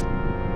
you